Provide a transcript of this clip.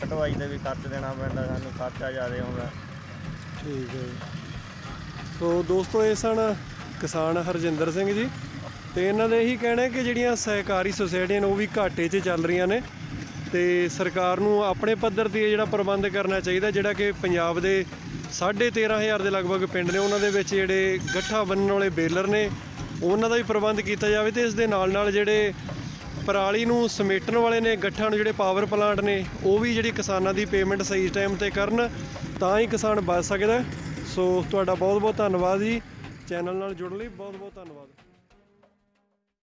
ਕਟਵਾਈ ਦੇ ਵੀ ਖਰਚ ਦੇਣਾ ਪੈਂਦਾ, ਸਾਨੂੰ ਖਰਚਾ ਜ਼ਿਆਦਾ ਆਉਂਦਾ ਠੀਕ ਹੈ ਜੀ। ਸੋ ਦੋਸਤੋ, ਇਹ ਸਨ ਕਿਸਾਨ ਹਰਜਿੰਦਰ ਸਿੰਘ ਜੀ ਤੇ ਇਹਨਾਂ ਦੇ ਇਹੀ ਕਹਿਣਾ ਕਿ ਜਿਹੜੀਆਂ ਸਹਿਕਾਰੀ ਸੁਸਾਇਟੀਆਂ ਨੇ, ਉਹ ਵੀ ਘਾਟੇ 'ਚ ਚੱਲ ਰਹੀਆਂ ਨੇ ਤੇ ਸਰਕਾਰ ਨੂੰ ਆਪਣੇ ਪੱਧਰ ਤੇ ਜਿਹੜਾ ਪ੍ਰਬੰਧ ਕਰਨਾ ਚਾਹੀਦਾ, ਜਿਹੜਾ ਕਿ ਪੰਜਾਬ ਦੇ 13500 ਦੇ ਲਗਭਗ ਪਿੰਡ ਨੇ, ਉਹਨਾਂ ਦੇ ਵਿੱਚ ਜਿਹੜੇ ਗੱਠਾ ਬੰਨਣ ਵਾਲੇ ਬੇਲਰ ਨੇ ਉਹਨਾਂ ਦਾ ਵੀ ਪ੍ਰਬੰਧ ਕੀਤਾ ਜਾਵੇ ਤੇ ਇਸ ਦੇ ਨਾਲ ਨਾਲ ਜਿਹੜੇ ਪਰਾਲੀ ਨੂੰ ਸਮੇਟਣ ਵਾਲੇ ਨੇ, ਗੱਠਾਂ ਨੂੰ ਜਿਹੜੇ ਪਾਵਰ ਪਲਾਂਟ ਨੇ, ਉਹ ਵੀ ਜਿਹੜੀ ਕਿਸਾਨਾਂ ਦੀ ਪੇਮੈਂਟ ਸਹੀ ਟਾਈਮ ਤੇ ਕਰਨ, ਤਾਂ ਹੀ ਕਿਸਾਨ ਬਚ ਸਕਦਾ। ਸੋ ਤੁਹਾਡਾ ਬਹੁਤ ਬਹੁਤ ਧੰਨਵਾਦ ਜੀ। ਚੈਨਲ ਨਾਲ ਜੁੜਨ ਲਈ ਬਹੁਤ ਬਹੁਤ ਧੰਨਵਾਦ।